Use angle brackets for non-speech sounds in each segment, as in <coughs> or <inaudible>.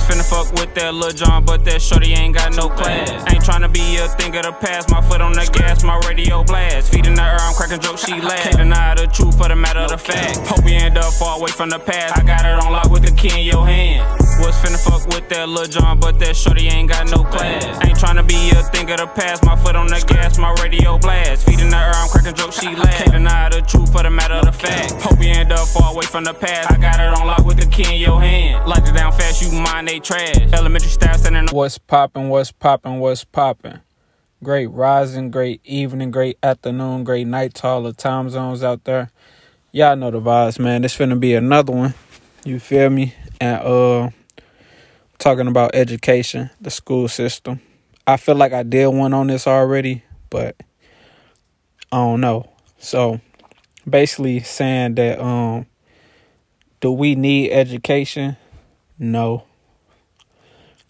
Was finna fuck with that Lil John, but that shorty ain't got no class. Ain't tryna be a thing of the past. My foot on the gas, my radio blast. Feeding the air, I'm cracking jokes, she laugh. Can't deny the truth for the matter of the fact. Hope we end up far away from the past. I got it on lock with the key in your hand. Was finna fuck with that Lil John, but that shorty ain't got no class. Ain't tryna be a thing of the past. My foot on the gas, my radio blast. Feeding the air, I'm cracking jokes, she laugh. Can't deny the truth for the matter of the fact. Hope we end up far away from the past. I got it on lock with the key in your hand. Locked it down fast, you mind they trash. Elementary style standing What's poppin', what's poppin', what's poppin'? Great rising, great evening, great afternoon, great night to all the time zones out there. Y'all know the vibes, man. This finna be another one. You feel me? And uh talking about education, the school system. I feel like I did one on this already, but I don't know. So basically saying that um do we need education? No.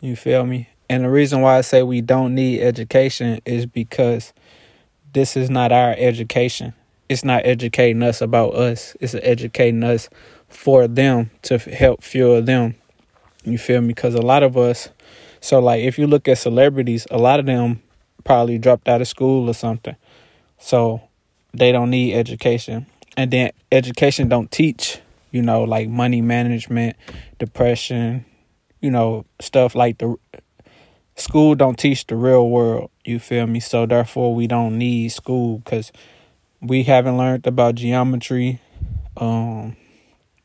You feel me? And the reason why I say we don't need education is because this is not our education. It's not educating us about us. It's educating us for them to help fuel them. You feel me? Because a lot of us, so like if you look at celebrities, a lot of them probably dropped out of school or something. So they don't need education. And then education don't teach, you know, like money management, depression, you know, stuff like the school don't teach the real world. You feel me? So therefore, we don't need school because we haven't learned about geometry. Um,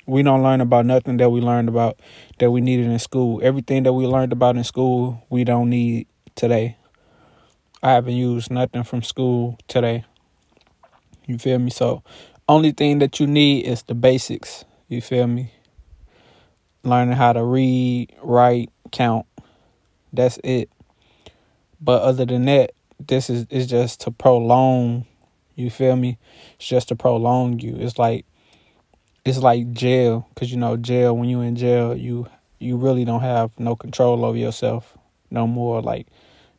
we don't learn about nothing that we learned about that we needed in school. Everything that we learned about in school, we don't need today. I haven't used nothing from school today. You feel me? So, only thing that you need is the basics. You feel me? Learning how to read, write, count. That's it. But other than that, this is is just to prolong. You feel me? It's just to prolong you. It's like it's like jail, cause you know jail. When you in jail, you you really don't have no control over yourself no more. Like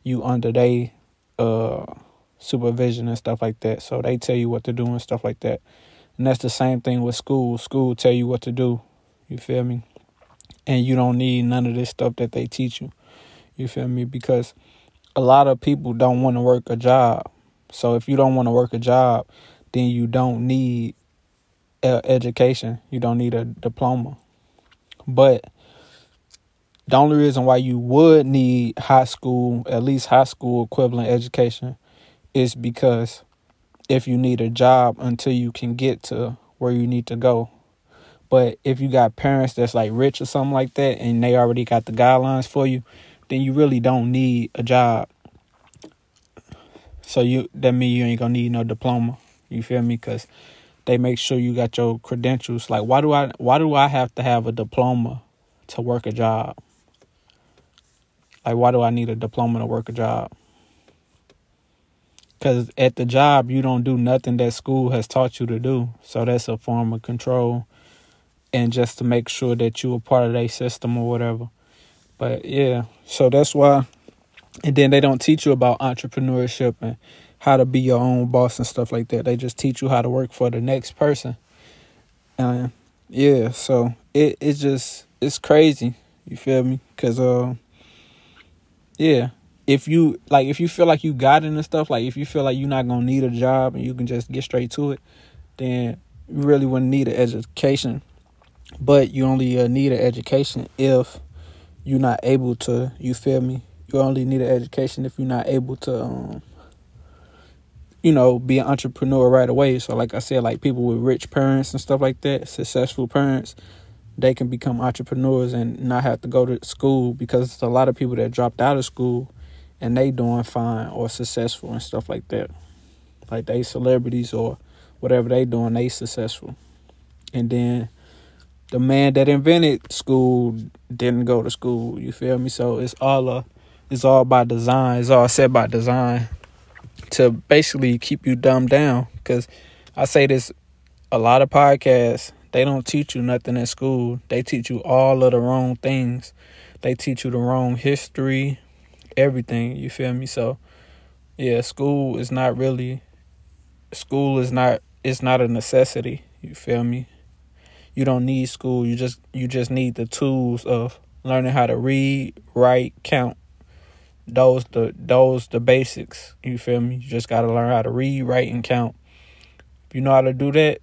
you under they uh supervision and stuff like that. So they tell you what to do and stuff like that. And that's the same thing with school. School tell you what to do. You feel me? And you don't need none of this stuff that they teach you. You feel me? Because a lot of people don't want to work a job. So if you don't want to work a job, then you don't need education. You don't need a diploma. But the only reason why you would need high school, at least high school equivalent education, is because if you need a job until you can get to where you need to go. But if you got parents that's like rich or something like that and they already got the guidelines for you, then you really don't need a job. So you that mean you ain't gonna need no diploma. You feel me? Cause they make sure you got your credentials. Like why do I why do I have to have a diploma to work a job? Like why do I need a diploma to work a job? Cause at the job you don't do nothing that school has taught you to do. So that's a form of control and just to make sure that you are part of their system or whatever. But yeah, so that's why and then they don't teach you about entrepreneurship and how to be your own boss and stuff like that. They just teach you how to work for the next person. And yeah, so it it's just it's crazy. You feel me? Cause uh, yeah, if you like, if you feel like you got it and stuff, like if you feel like you're not gonna need a job and you can just get straight to it, then you really wouldn't need an education. But you only uh, need an education if you're not able to. You feel me? You only need an education if you're not able to. Um, you know, be an entrepreneur right away. So, like I said, like people with rich parents and stuff like that, successful parents, they can become entrepreneurs and not have to go to school because there's a lot of people that dropped out of school and they doing fine or successful and stuff like that. Like they celebrities or whatever they doing, they successful. And then the man that invented school didn't go to school. You feel me? So it's all a, it's all by design. It's all set by design to basically keep you dumbed down. Because I say this, a lot of podcasts they don't teach you nothing in school. They teach you all of the wrong things. They teach you the wrong history, everything. You feel me? So, yeah, school is not really. School is not. It's not a necessity. You feel me? You don't need school. You just you just need the tools of learning how to read, write, count. Those the those the basics. You feel me? You just gotta learn how to read, write, and count. If you know how to do that,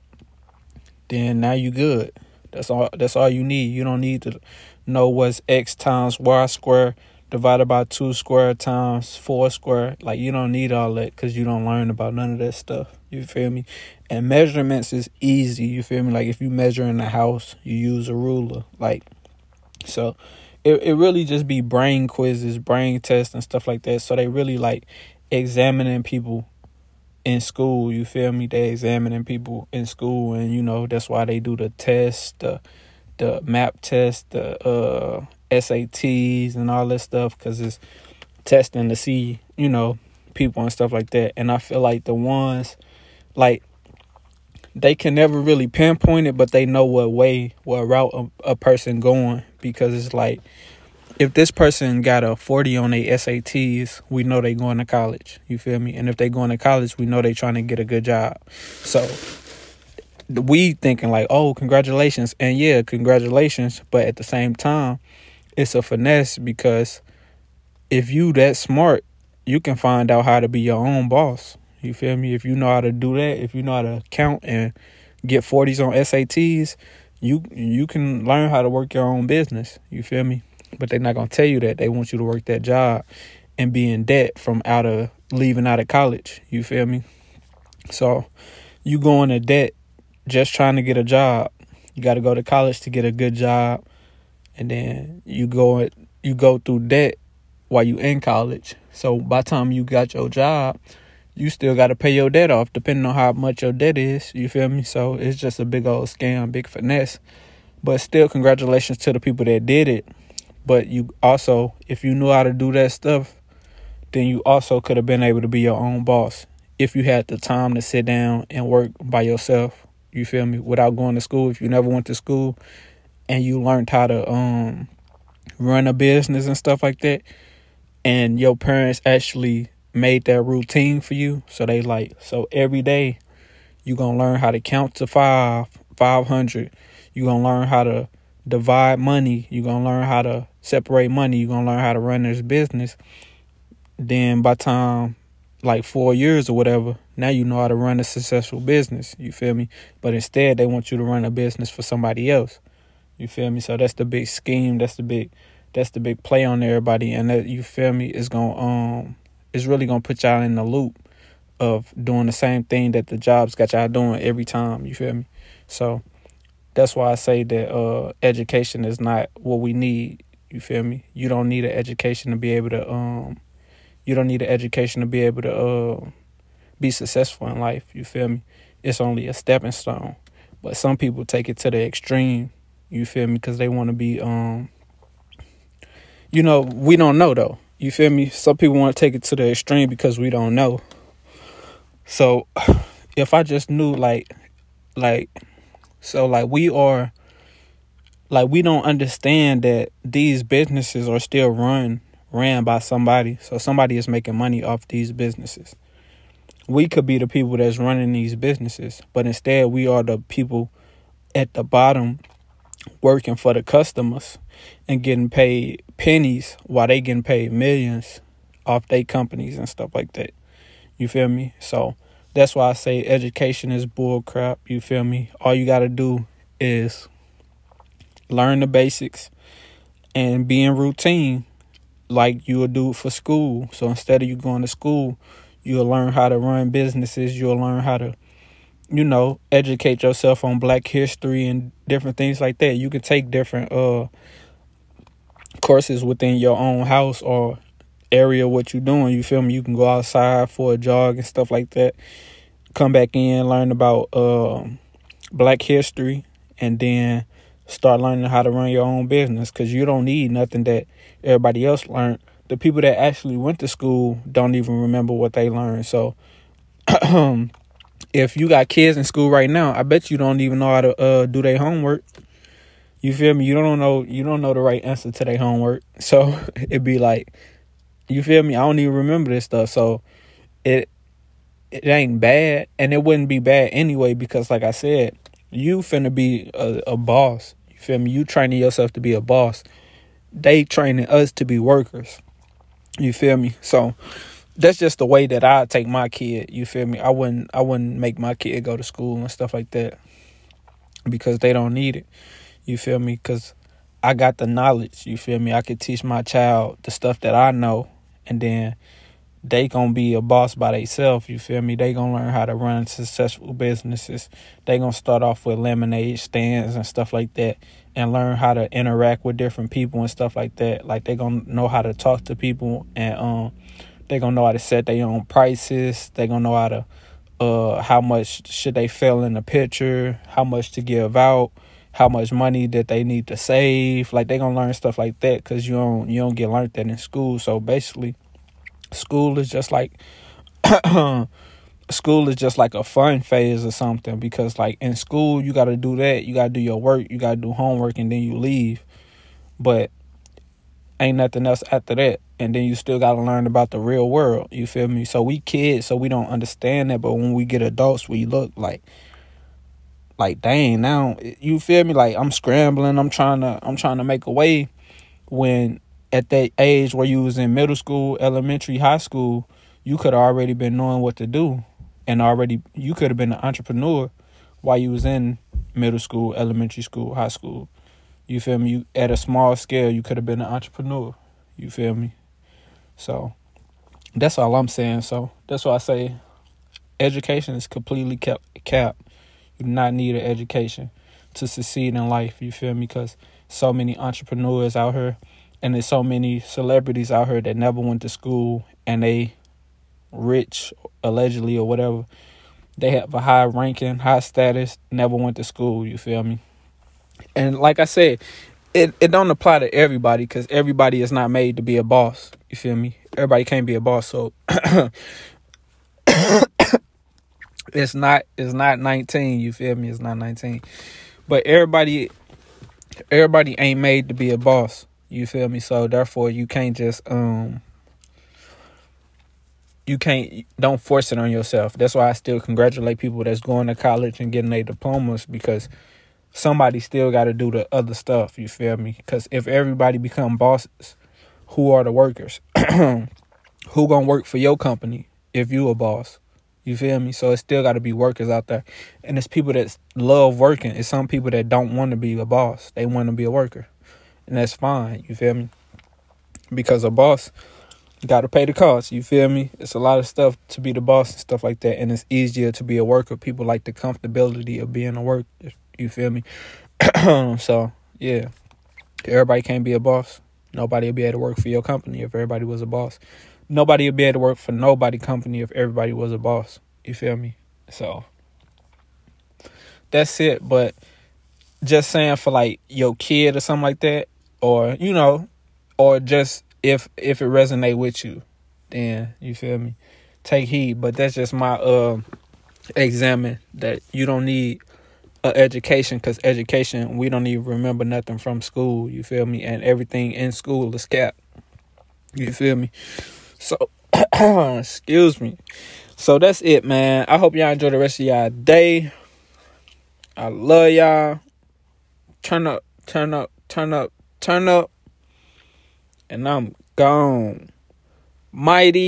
then now you good. That's all that's all you need. You don't need to know what's x times y square divided by 2 square times 4 square. Like, you don't need all that because you don't learn about none of that stuff. You feel me? And measurements is easy. You feel me? Like, if you measure in the house, you use a ruler. Like, so it, it really just be brain quizzes, brain tests, and stuff like that. So they really like examining people in school. You feel me? They examining people in school, and you know that's why they do the test, the the map test, the uh SATs and all this stuff because it's testing to see, you know, people and stuff like that. And I feel like the ones, like, they can never really pinpoint it, but they know what way, what route a, a person going because it's like, if this person got a 40 on their SATs, we know they going to college. You feel me? And if they going to college, we know they trying to get a good job. So we thinking like, oh, congratulations. And yeah, congratulations. But at the same time, it's a finesse because if you that smart, you can find out how to be your own boss. You feel me? If you know how to do that, if you know how to count and get 40s on SATs, you you can learn how to work your own business. You feel me? But they're not gonna tell you that. They want you to work that job and be in debt from out of leaving out of college. You feel me? So you go into debt just trying to get a job. You got to go to college to get a good job and then you go you go through debt while you in college. So by the time you got your job, you still got to pay your debt off, depending on how much your debt is. You feel me? So it's just a big old scam, big finesse. But still, congratulations to the people that did it. But you also, if you knew how to do that stuff, then you also could have been able to be your own boss if you had the time to sit down and work by yourself. You feel me? Without going to school. If you never went to school, and you learned how to um run a business and stuff like that and your parents actually made that routine for you. So they like so every day you're gonna learn how to count to five 500 you're gonna learn how to divide money. You're gonna learn how to separate money. You're gonna learn how to run this business. Then by time like four years or whatever now you know how to run a successful business. You feel me? But instead they want you to run a business for somebody else. You feel me? So that's the big scheme. That's the big that's the big play on everybody. And that you feel me? Is gonna um it's really gonna put y'all in the loop of doing the same thing that the jobs got y'all doing every time, you feel me? So that's why I say that uh education is not what we need, you feel me? You don't need an education to be able to um you don't need an education to be able to uh be successful in life, you feel me? It's only a stepping stone. But some people take it to the extreme you feel me? Because they want to be, um, you know, we don't know though. You feel me? Some people want to take it to the extreme because we don't know. So, <sighs> if I just knew, like, like, so like we are, like we don't understand that these businesses are still run ran by somebody. So somebody is making money off these businesses. We could be the people that's running these businesses, but instead we are the people at the bottom working for the customers and getting paid pennies while they getting paid millions off their companies and stuff like that. You feel me? So that's why I say education is bull crap. You feel me? All you gotta do is learn the basics and be in routine like you would do for school. So instead of you going to school, you'll learn how to run businesses, you'll learn how to you know, educate yourself on black history and different things like that. You can take different uh courses within your own house or area what you're doing. You feel me? You can go outside for a jog and stuff like that. Come back in, learn about uh, black history and then start learning how to run your own business cuz you don't need nothing that everybody else learned. The people that actually went to school don't even remember what they learned. So <clears throat> um, if you got kids in school right now, I bet you don't even know how to uh, do their homework. You feel me? You don't know you don't know the right answer to their homework. <laughs> So it'd be like, you feel me? I don't even remember this stuff. So it it ain't bad, and it wouldn't be bad anyway because, like I said, you finna be a, a boss. You feel me? You training yourself to be a boss. they training us to be workers. You feel me? So that's just the way that I take my kid. You feel me? I wouldn't I wouldn't make my kid go to school and stuff like that because they don't need it. You feel me? Because I got the knowledge. You feel me? I could teach my child the stuff that I know, and then they gonna be a boss by themselves. You feel me? They gonna learn how to run successful businesses. They gonna start off with lemonade stands and stuff like that, and learn how to interact with different people and stuff like that. Like they gonna know how to talk to people, and um, they gonna know how to set their own prices. They're gonna know how to uh how much should they fill in the picture, how much to give out, how much money that they need to save. Like they're gonna learn stuff like that because you don't you don't get learned that in school. So basically School is just like <coughs> school is just like a fun phase or something because like in school you got to do that, you got to do your work, you got to do homework and then you leave. But ain't nothing else after that. And then you still got to learn about the real world. You feel me? So we kids, so we don't understand that, but when we get adults, we look like like dang, now you feel me? Like I'm scrambling, I'm trying to I'm trying to make a way when at that age where you was in middle school, elementary, high school, you could have already been knowing what to do and already you could have been an entrepreneur while you was in middle school, elementary school, high school. You feel me? You at a small scale, you could have been an entrepreneur. You feel me? So that's all I'm saying. So that's why I say education is completely kept capped. You do not need an education to succeed in life. You feel me? Because so many entrepreneurs out here and there's so many celebrities out here that never went to school and they rich allegedly or whatever they have a high ranking high status never went to school you feel me and like i said it, it don't apply to everybody because everybody is not made to be a boss. You feel me? Everybody can't be a boss. So <coughs> it's not it's not 19 you feel me? It's not 19 but everybody everybody ain't made to be a boss. You feel me? So therefore you can't just um you can't don't force it on yourself. That's why I still congratulate people that's going to college and getting their diplomas because somebody still got to do the other stuff. You feel me? Because if everybody become bosses, who are the workers? <clears throat> who gonna work for your company if you a boss? You feel me? So it still got to be workers out there, and it's people that love working. It's some people that don't want to be a boss; they want to be a worker and that's fine. You feel me? Because a boss got to pay the cost. You feel me? It's a lot of stuff to be the boss and stuff like that, and it's easier to be a worker. People like the comfortability of being a worker. You feel me? <clears throat> so yeah, everybody can't be a boss. Nobody will be able to work for your company if everybody was a boss. Nobody would be able to work for nobody company if everybody was a boss. You feel me? So that's it. But just saying for like your kid or something like that, or you know, or just if if it resonate with you, then you feel me. Take heed, but that's just my uh examine that you don't need education because education we don't even remember nothing from school. You feel me? And everything in school is capped. You feel me? So <clears throat> excuse me. So that's it, man. I hope y'all enjoy the rest of y'all day. I love y'all. Turn up, turn up, turn up, turn up, and I'm gone. Mighty.